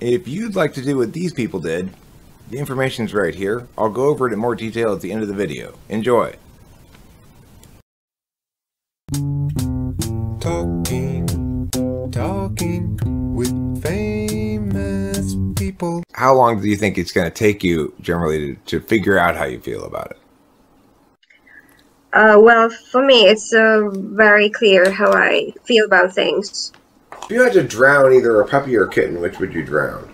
If you'd like to do what these people did, the information's right here. I'll go over it in more detail at the end of the video. Enjoy! Talking, talking with famous people. How long do you think it's going to take you generally to, to figure out how you feel about it? Uh, well, for me, it's uh, very clear how I feel about things. If you had to drown either a puppy or a kitten, which would you drown?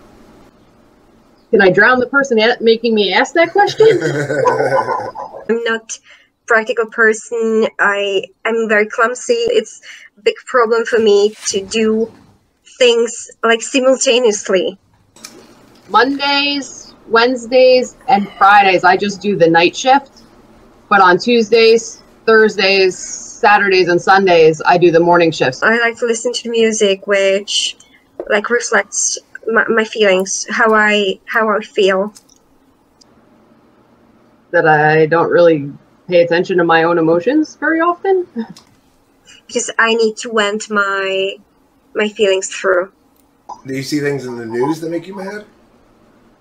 Can I drown the person a- making me ask that question? I'm not practical person. I I'm very clumsy. It's a big problem for me to do things like simultaneously. Mondays, Wednesdays, and Fridays, I just do the night shift. But on Tuesdays, Thursdays, Saturdays, and Sundays, I do the morning shifts. I like to listen to music which like reflects my, my feelings, how I how I feel. That I don't really pay attention to my own emotions very often. because I need to vent my my feelings through. Do you see things in the news that make you mad?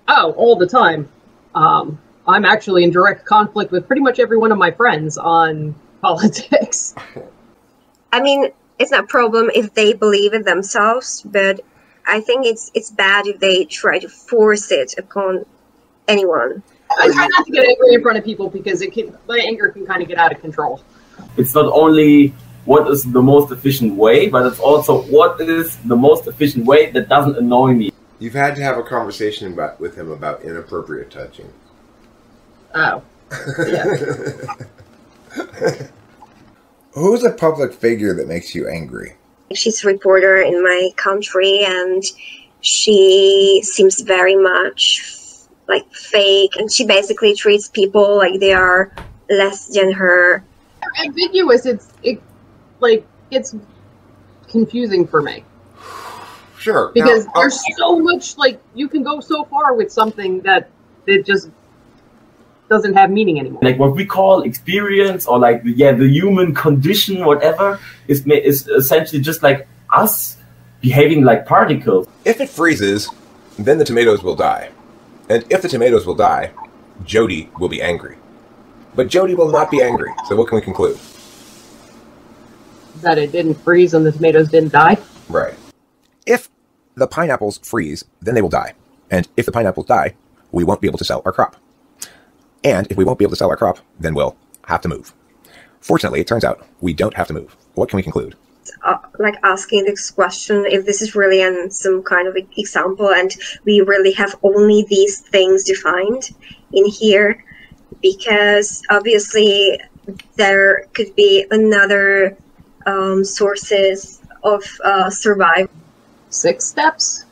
Oh, all the time. Um, I'm actually in direct conflict with pretty much every one of my friends on politics. I mean, it's not a problem if they believe it themselves, but I think it's it's bad if they try to force it upon anyone. I try not to get angry in front of people because it can, my anger can kind of get out of control. it's not only what is the most efficient way, but it's also what is the most efficient way that doesn't annoy me. You've had to have a conversation about, with him about inappropriate touching. Oh, yeah. Who's a public figure that makes you angry? She's a reporter in my country, and she seems very much like fake, and she basically treats people like they are less than her. ambiguous. It's it like it's confusing for me Sure. because now, uh, there's so much like you can go so far with something that it just doesn't have meaning anymore. Like what we call experience or like the, yeah the human condition, whatever, is is essentially just like us behaving like particles. if it freezes, then the tomatoes will die. And if the tomatoes will die, Jody will be angry. But Jody will not be angry. So what can we conclude? That it didn't freeze and the tomatoes didn't die. Right. If the pineapples freeze, then they will die. And if the pineapples die, we won't be able to sell our crop. And if we won't be able to sell our crop, then we'll have to move. Fortunately, it turns out we don't have to move. What can we conclude? Uh, like asking this question if this is really an some kind of example, and we really have only these things defined in here, because obviously there could be another um, sources of uh, survival. Six steps: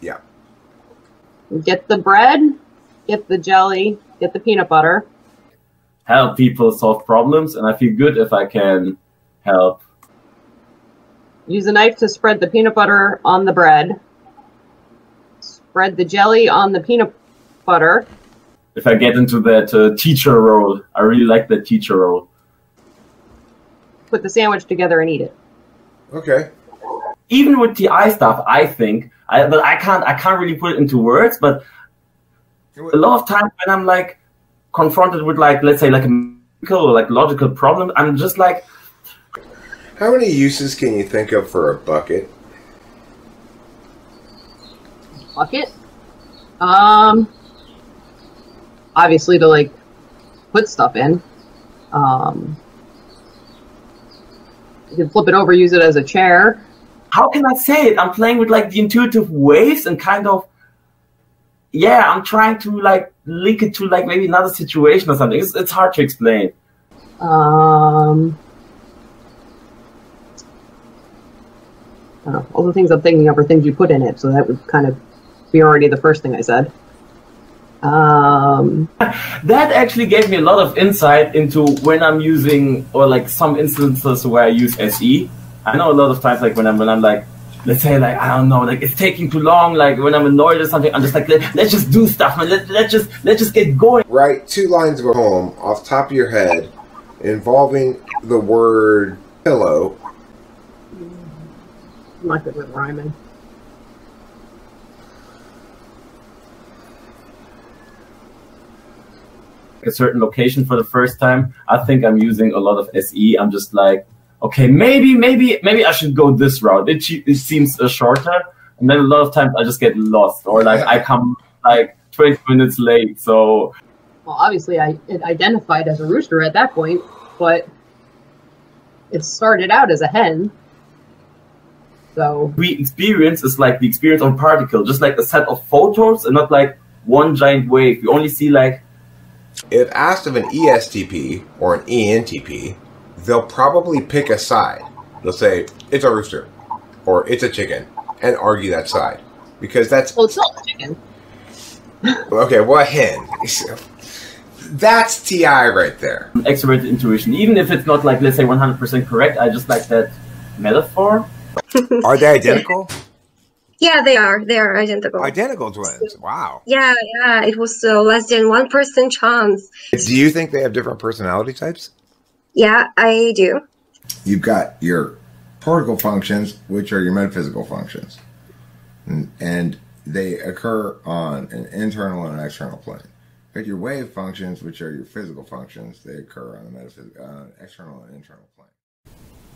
Yeah. get the bread, get the jelly, get the peanut butter. Help people solve problems, and I feel good if I can help. Use a knife to spread the peanut butter on the bread. Spread the jelly on the peanut butter. If I get into that uh, teacher role, I really like that teacher role. Put the sandwich together and eat it. Okay. even with the eye stuff, I think, I, but I can't, I can't really put it into words. But a lot of times when I'm like confronted with like, let's say like a medical or like logical problem, I'm just like, How many uses can you think of for a bucket? Bucket. Um. Obviously, to like put stuff in. Um. You can flip it over, use it as a chair. how can I say it? I'm playing with like the intuitive ways and kind of, yeah, I'm trying to like link it to like maybe another situation or something. It's, it's hard to explain. Um. Know. All the things I'm thinking of are things you put in it, so that would kind of be already the first thing I said. Um, that actually gave me a lot of insight into when I'm using or like some instances where I use SE. I know a lot of times like when I'm when I'm like let's say like I don't know, like it's taking too long. Like when I'm annoyed or something, I'm just like Let, us just do stuff, man. Let let's just let's just get going. Write two lines of a poem off top of your head, involving the word pillow. I'm not good with rhyming. A certain location for the first time. I think I'm using a lot of SE. I'm just like okay, maybe, maybe, maybe I should go this route. It, it seems uh, shorter, and then a lot of times I just get lost or like I come like 20 minutes late. So, well, obviously I it identified as a rooster at that point, but it started out as a hen. So we experience is like the experience of a particle, just like a set of photons and not like one giant wave. We only see like if asked of an ESTP or an ENTP, they'll probably pick a side. They'll say, it's a rooster or it's a chicken and argue that side. Because that's. Well, it's not a chicken. okay, what hen? That's TI right there. Extroverted intuition. Even if it's not like, let's say, 100% correct, I just like that metaphor. Are they identical? Yeah, they are. They are identical. Identical twins. Wow. Yeah, yeah. It was uh, less than one percent chance. Do you think they have different personality types? Yeah, I do. You've got your particle functions, which are your metaphysical functions, and, and they occur on an internal and an external plane. But your wave functions, which are your physical functions, they occur on the metaphysical, uh, external and internal plane.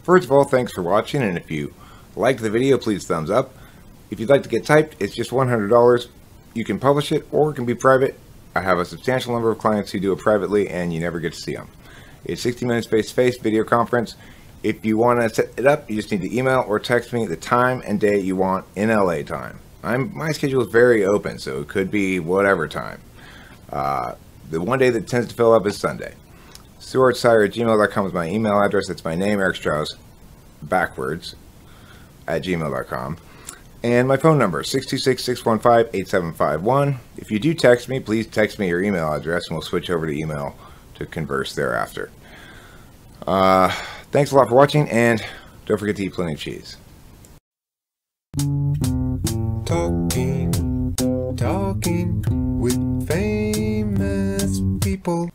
First of all, thanks for watching, and if you liked the video, please thumbs up. If you'd like to get typed, it's just $100. You can publish it or it can be private. I have a substantial number of clients who do it privately and you never get to see them. It's 60 minutes face-to-face video conference. If you want to set it up, you just need to email or text me the time and day you want in LA time. I'm, my schedule is very open, so it could be whatever time. Uh, the one day that tends to fill up is Sunday. ssuartscire at gmail.com is my email address. That's my name, Eric Strauss, backwards, at gmail.com. And my phone number, 626-615-8751. If you do text me, please text me your email address and we'll switch over to email to converse thereafter. Uh, thanks a lot for watching and don't forget to eat plenty of cheese. Talking, talking with famous people.